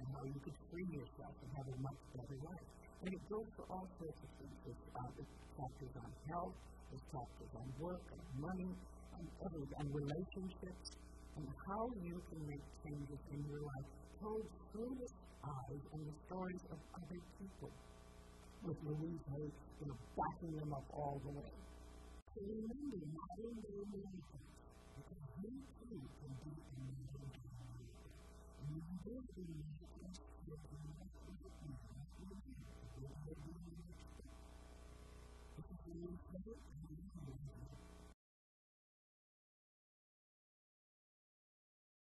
and how you could free yourself and have a much better life. And it goes for all sorts of things. There's, uh, chapters on health, there's chapters on work, on money, on everything, on relationships, and how you can make changes in your life told through the eyes and the stories of other people. With Louise Hay's you know, backing them up all the way. So remember, or what I you,